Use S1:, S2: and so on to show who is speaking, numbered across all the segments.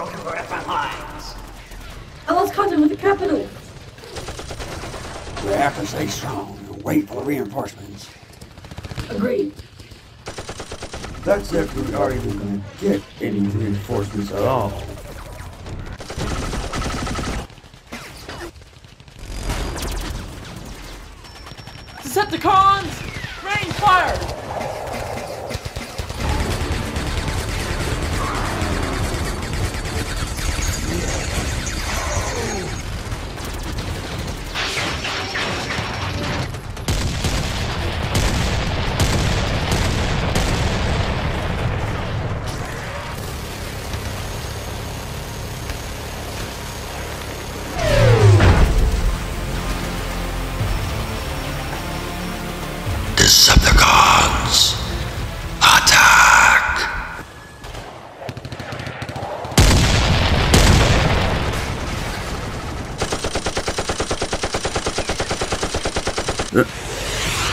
S1: I lost contact with the capital.
S2: We have to stay strong and wait for reinforcements.
S1: Agreed.
S2: That's if we are even going to get any reinforcements at all.
S3: Decepticons! Rain fire!
S4: Decepticons! Attack!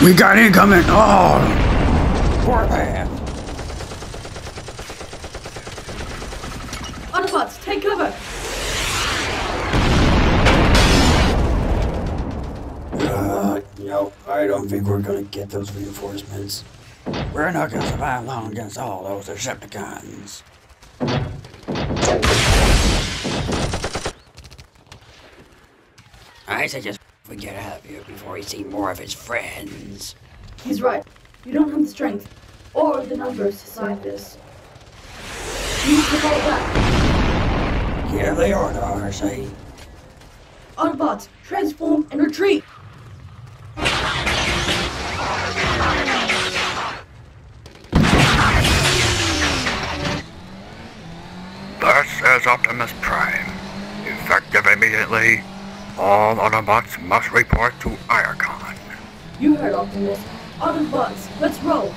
S2: We got incoming! Oh! Warpath!
S1: Autobots, take cover.
S2: I don't think we're gonna get those reinforcements. We're not gonna survive long against all those Decepticons. I suggest we get out of here before we see more of his friends.
S1: He's right. You don't have the strength or the numbers to fight this. You need to fall back.
S2: Here they are, I say.
S1: Autobots, transform and retreat.
S4: Is Optimus Prime. Effective immediately, all Autobots must report to Iacon.
S1: You heard Optimus. Autobots, let's roll.